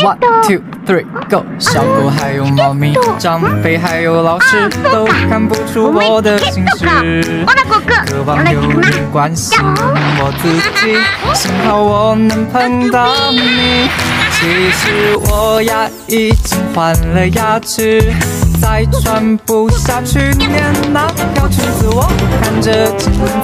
one two three go. 小狗还有猫咪长辈还有老师都看不出我的心事。渴望有人关心我自己幸好我能碰到你。其实我呀已经换了牙齿再穿不下去年那条裙子我看着镜子